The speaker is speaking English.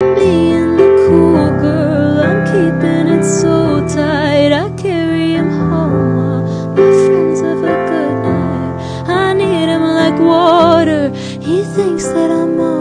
Being the cool girl, I'm keeping it so tight. I carry him home while my friends have a good night. I need him like water. He thinks that I'm all